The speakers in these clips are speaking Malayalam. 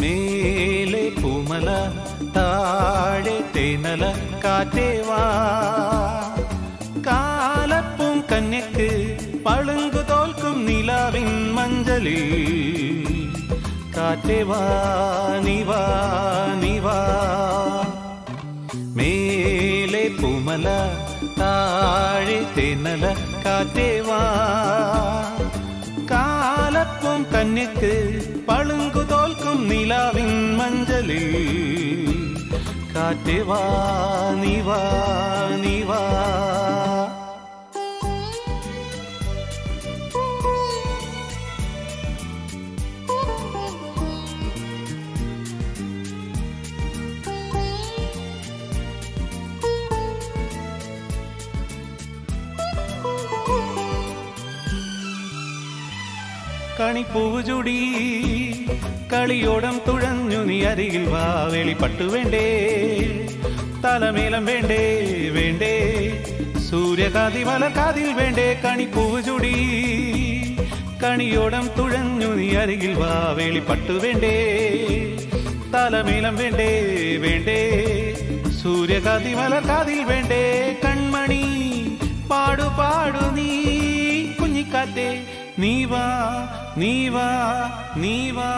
మేలే పూమల താഴെ തേനല കാറ്റേവാ കാലപ്പും കന്യക്ക് പളുങ്കു തോൽക്കും നിലാവിൻ മഞ്ചലിൽ കാറ്റേവാ നിവാ നിവാ മേലെ പൂമല താഴെ തേനല കാറ്റേവാ കാലപ്പും കന്യക്ക് പളുങ്കു തോൽക്കും നിലാവിൻ മഞ്ചലിൽ കാറ്റേവാ നീ നിവാ കണിപ്പൂവ് ചുടി കളിയോടം തുഴഞ്ഞു നീ അരികിൽ വാ വെളിപ്പട്ടു വേണ്ടേ. തലമേലം വേണ്ടേ വേണ്ടേ. സൂര്യകാതി മലക്കാതിൽ വേണ്ടേ കണിപ്പൂവ് ചുടി കണിയോടം തുഴഞ്ഞു നീ അരികിൽ വാ വെളിപ്പട്ടു വേണ്ടേ. തലമേലം വേണ്ടേ വേണ്ടേ. സൂര്യകാതി മലക്കാതിൽ വേണ്ടേ കൺമണി. പാടു പാടു നീ കുഞ്ഞിക്കാറ്റേ. നീവാ നീ വാ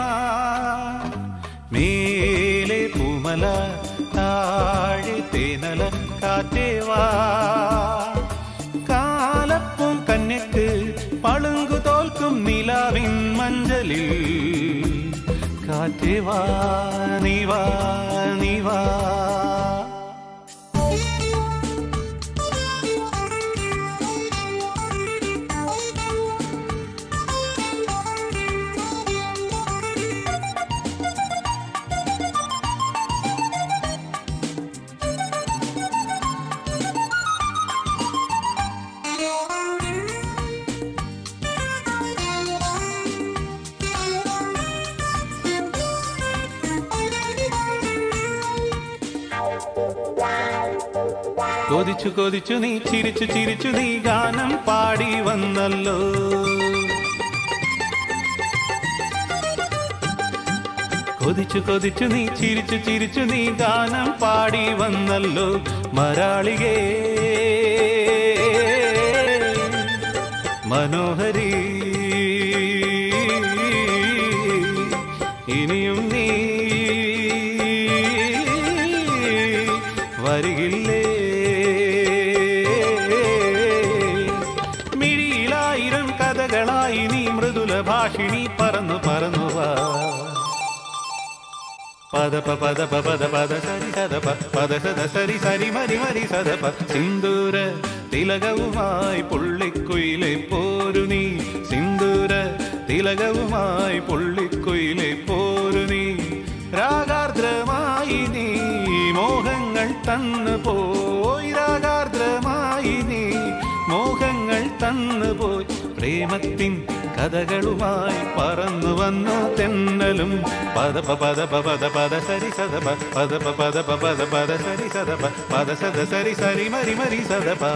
മേലെ പൂമല താഴെ തേനല കാറ്റേ വാ. കാലപ്പും കന്യക്ക് പളുങ്കു തോൽക്കും നിലാവിൻ മഞ്ചലിൽ. കാറ്റേ വാ നീവാ കൊതിച്ചു കൊതിച്ചു നീ ചിരിച്ചു ചിരിച്ചു നീ ഗാനം പാടി വന്നല്ലോ. കൊതിച്ചു കൊതിച്ചു നീ ചിരിച്ചു ചിരിച്ചു നീ ഗാനം പാടി വന്നല്ലോ മരാളികേ. മനോഹരി ഇനിയും നീ വരികില്ലേ. പദ പ പദ പദ സരി సద പദ സദ സരി സരി മരി മരി സദ പ സിന്ദൂര തിലകവുമായി പുള്ളിക്കുയിലെ പോരു നീ. സിന്ദൂര തിലകവുമായി പുള്ളിക്കുയിലെ പോരു നീ. രാഗാർദ്രമായി നീ മോഹങ്ങൾ തന്നു പോയി. രാഗാർദ്രമായി നീ മോഹങ്ങൾ തന്നു പോയി. പ്രേമത്തിൻ കഥകളുമായി പറന്നു വന്നു തെന്നലും പദ പ പദ പ പദ പദ സരി സദ പ പദ പ പദ പ പദ പദ സരി സദ പ പദ സദ സരി സരി മരി മരി സദ പ